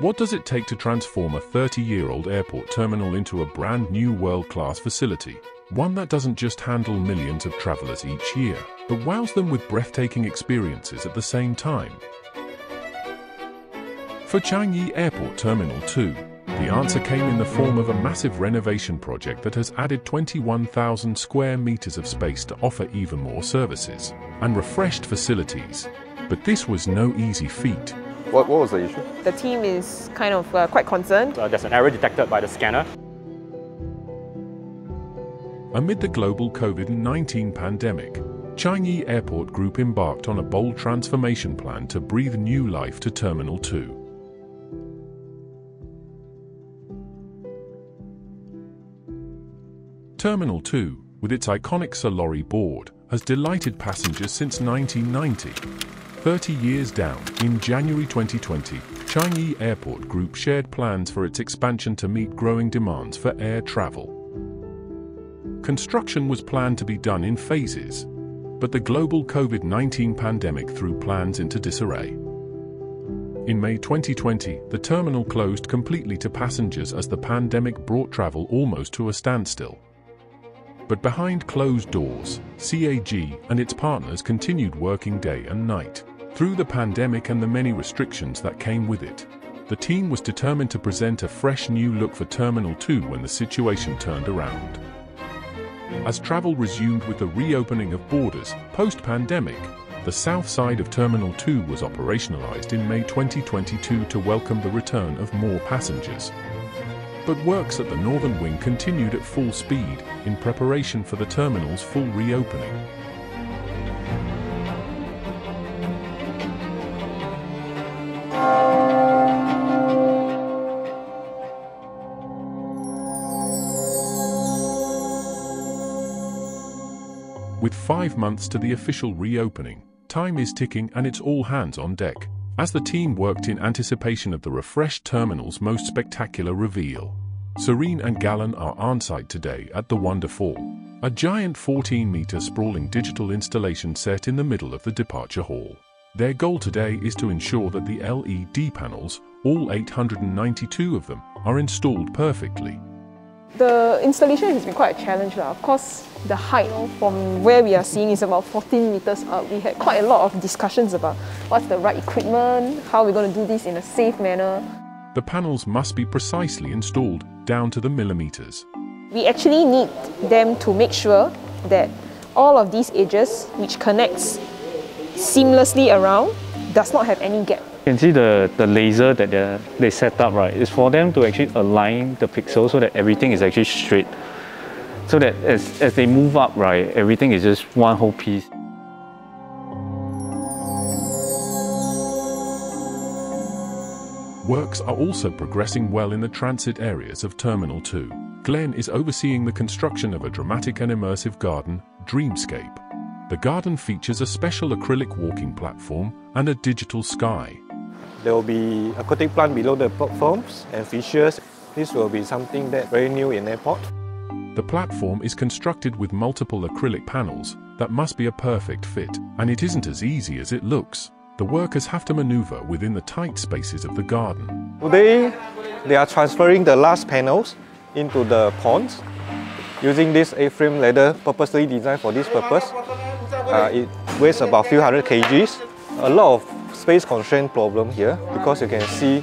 What does it take to transform a 30-year-old airport terminal into a brand new world-class facility? One that doesn't just handle millions of travelers each year, but wows them with breathtaking experiences at the same time. For Changi Airport Terminal 2, the answer came in the form of a massive renovation project that has added 21,000 square meters of space to offer even more services and refreshed facilities. But this was no easy feat. What, what was the issue? The team is kind of uh, quite concerned. Uh, there's an error detected by the scanner. Amid the global COVID-19 pandemic, Changi Airport Group embarked on a bold transformation plan to breathe new life to Terminal 2. Terminal 2, with its iconic Solari board, has delighted passengers since 1990. 30 years down, in January 2020, Changi Airport Group shared plans for its expansion to meet growing demands for air travel. Construction was planned to be done in phases, but the global COVID-19 pandemic threw plans into disarray. In May 2020, the terminal closed completely to passengers as the pandemic brought travel almost to a standstill. But behind closed doors, CAG and its partners continued working day and night. Through the pandemic and the many restrictions that came with it, the team was determined to present a fresh new look for Terminal 2 when the situation turned around. As travel resumed with the reopening of borders post-pandemic, the south side of Terminal 2 was operationalized in May 2022 to welcome the return of more passengers. But works at the northern wing continued at full speed in preparation for the terminal's full reopening. With five months to the official reopening, time is ticking and it's all hands on deck, as the team worked in anticipation of the refreshed terminal's most spectacular reveal. Serene and Gallen are on-site today at the Wonderfall, a giant 14-meter sprawling digital installation set in the middle of the departure hall. Their goal today is to ensure that the LED panels, all 892 of them, are installed perfectly the installation has been quite a challenge. Lah. Of course, the height from where we are seeing is about 14 meters up. We had quite a lot of discussions about what's the right equipment, how we're going to do this in a safe manner. The panels must be precisely installed down to the millimeters. We actually need them to make sure that all of these edges, which connects seamlessly around, does not have any gap. You can see the, the laser that they set up, right, is for them to actually align the pixels so that everything is actually straight. So that as, as they move up, right, everything is just one whole piece. Works are also progressing well in the transit areas of Terminal 2. Glenn is overseeing the construction of a dramatic and immersive garden, Dreamscape. The garden features a special acrylic walking platform and a digital sky, there will be aquatic plant below the platforms and fishes. This will be something that very new in airport. The platform is constructed with multiple acrylic panels that must be a perfect fit, and it isn't as easy as it looks. The workers have to maneuver within the tight spaces of the garden. Today, they are transferring the last panels into the ponds using this A-frame ladder purposely designed for this purpose. Uh, it weighs about a few hundred kgs. A lot of space constraint problem here because you can see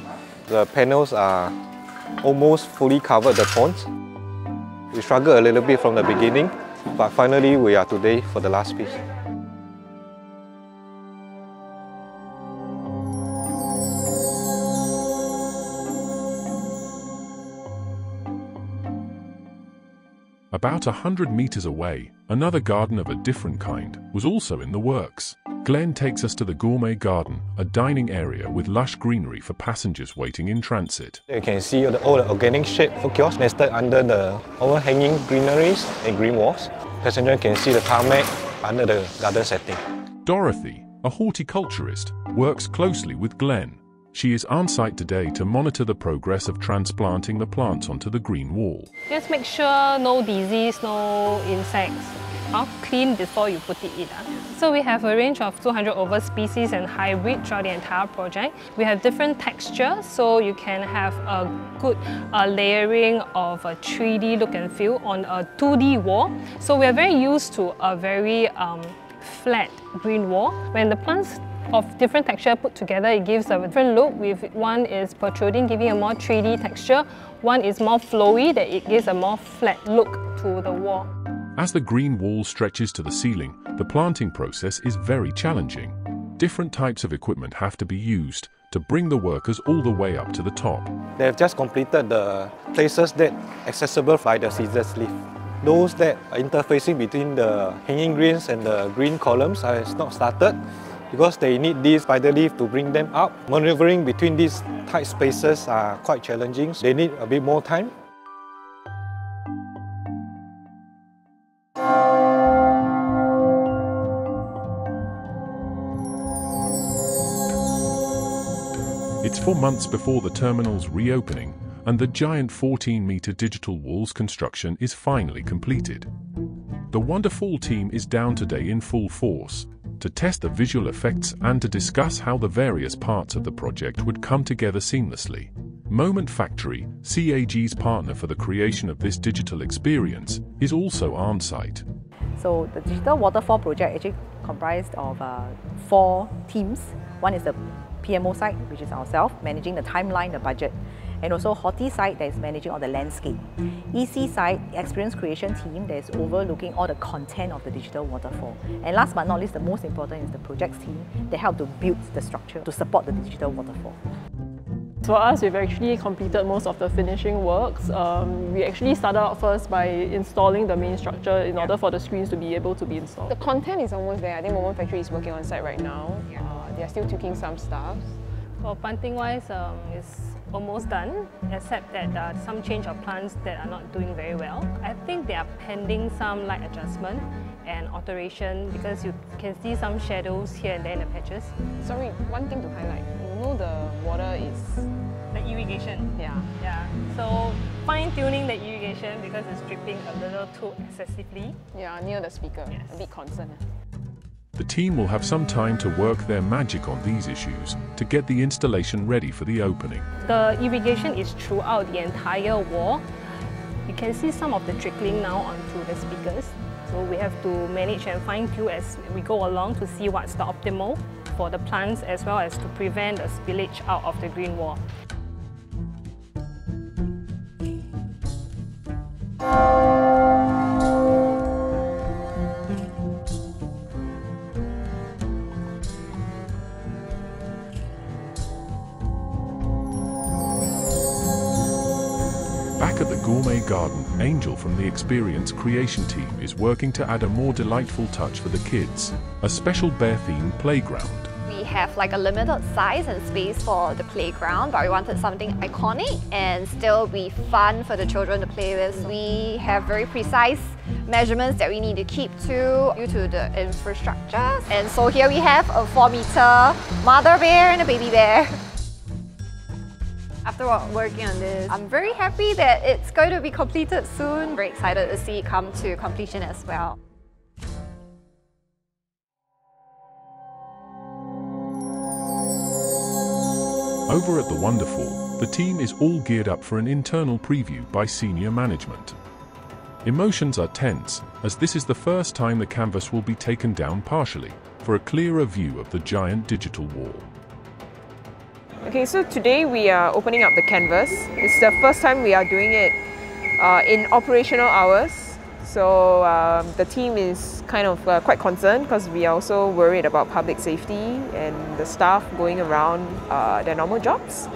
the panels are almost fully covered the ponds. We struggled a little bit from the beginning, but finally we are today for the last piece. About a hundred meters away, another garden of a different kind was also in the works. Glenn takes us to the Gourmet Garden, a dining area with lush greenery for passengers waiting in transit. You can see all the, the organic shade for kiosks nested under the overhanging greeneries and green walls. Passengers can see the tarmac under the garden setting. Dorothy, a horticulturist, works closely with Glenn. She is on site today to monitor the progress of transplanting the plants onto the green wall. Just make sure no disease, no insects. Huh? Clean before you put it in. So So we have a range of 200 over species and hybrid throughout the entire project. We have different textures, so you can have a good uh, layering of a 3D look and feel on a 2D wall. So we are very used to a very um, flat green wall. When the plants of different texture put together, it gives a different look. With one is protruding, giving a more 3D texture. One is more flowy, that it gives a more flat look to the wall. As the green wall stretches to the ceiling, the planting process is very challenging. Different types of equipment have to be used to bring the workers all the way up to the top. They have just completed the places that accessible by the scissors lift. Those that are interfacing between the hanging greens and the green columns has not started because they need this spider lift to bring them up. Maneuvering between these tight spaces are quite challenging. So They need a bit more time. It's four months before the terminal's reopening, and the giant 14-meter digital walls construction is finally completed. The Wonderfall team is down today in full force, to test the visual effects and to discuss how the various parts of the project would come together seamlessly. Moment Factory, CAG's partner for the creation of this digital experience, is also on site. So the digital waterfall project actually comprised of uh, four teams. One is the PMO side, which is ourselves, managing the timeline, the budget and also Horti side that is managing all the landscape. EC side, experience creation team that is overlooking all the content of the digital waterfall. And last but not least, the most important is the projects team that help to build the structure to support the digital waterfall. For us, we've actually completed most of the finishing works. Um, we actually started out first by installing the main structure in order for the screens to be able to be installed. The content is almost there. I think Moment Factory is working on site right now. Uh, they're still tweaking some stuff. For planting wise, um, it's almost done, except that uh, some change of plants that are not doing very well. I think they are pending some light adjustment and alteration because you can see some shadows here and there in the patches. Sorry, one thing to highlight. You know the water is... The irrigation. Yeah. Yeah. So fine-tuning the irrigation because it's dripping a little too excessively. Yeah, near the speaker. Yes. A bit concerned. The team will have some time to work their magic on these issues to get the installation ready for the opening. The irrigation is throughout the entire wall. You can see some of the trickling now onto the speakers. So we have to manage and fine-tune as we go along to see what's the optimal for the plants as well as to prevent the spillage out of the green wall. Back at the Gourmet Garden, Angel from the Experience Creation team is working to add a more delightful touch for the kids, a special bear-themed playground. We have like a limited size and space for the playground, but we wanted something iconic and still be fun for the children to play with. We have very precise measurements that we need to keep to due to the infrastructure. And so here we have a 4 meter mother bear and a baby bear. After all, working on this, I'm very happy that it's going to be completed soon. Very excited to see it come to completion as well. Over at the Wonderfall, the team is all geared up for an internal preview by senior management. Emotions are tense, as this is the first time the canvas will be taken down partially for a clearer view of the giant digital wall. Okay, so today we are opening up the canvas. It's the first time we are doing it uh, in operational hours. So um, the team is kind of uh, quite concerned because we are also worried about public safety and the staff going around uh, their normal jobs.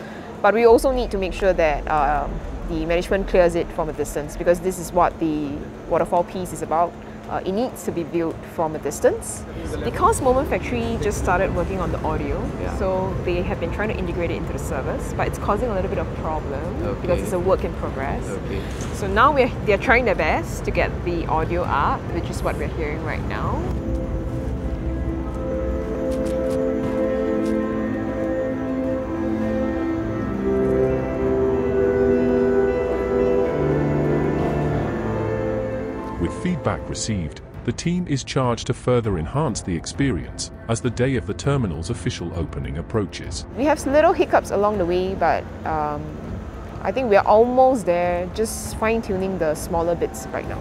But we also need to make sure that um, the management clears it from a distance because this is what the waterfall piece is about uh, it needs to be viewed from a distance. Because Moment Factory just started working on the audio, yeah. so they have been trying to integrate it into the service, but it's causing a little bit of problem okay. because it's a work in progress. Okay. So now we're, they're trying their best to get the audio up, which is what we're hearing right now. Feedback received, the team is charged to further enhance the experience as the day of the terminal's official opening approaches. We have little hiccups along the way, but um, I think we are almost there, just fine-tuning the smaller bits right now.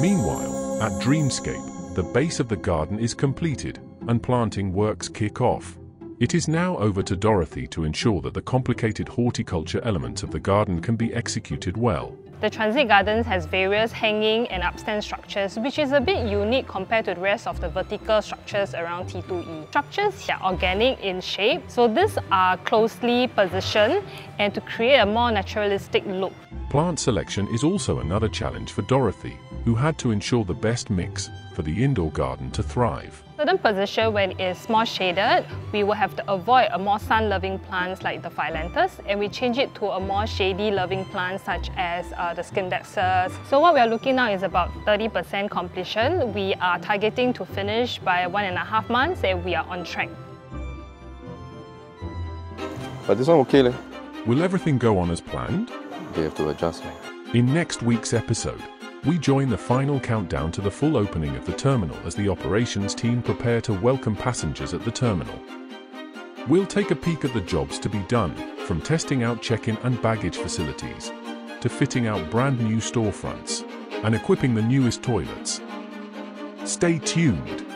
Meanwhile, at Dreamscape, the base of the garden is completed and planting works kick off. It is now over to Dorothy to ensure that the complicated horticulture elements of the garden can be executed well. The transit gardens has various hanging and upstand structures, which is a bit unique compared to the rest of the vertical structures around T2E. Structures are organic in shape, so these are closely positioned and to create a more naturalistic look. Plant selection is also another challenge for Dorothy, who had to ensure the best mix for the indoor garden to thrive. Certain position when it's more shaded, we will have to avoid a more sun-loving plants like the phyllanthus and we change it to a more shady-loving plant such as uh, the schindexes. So what we are looking now is about 30% completion. We are targeting to finish by one and a half months and we are on track. But this one okay leh. Will everything go on as planned? They have to adjust. leh. In next week's episode, we join the final countdown to the full opening of the terminal as the operations team prepare to welcome passengers at the terminal. We'll take a peek at the jobs to be done, from testing out check-in and baggage facilities, to fitting out brand new storefronts, and equipping the newest toilets. Stay tuned!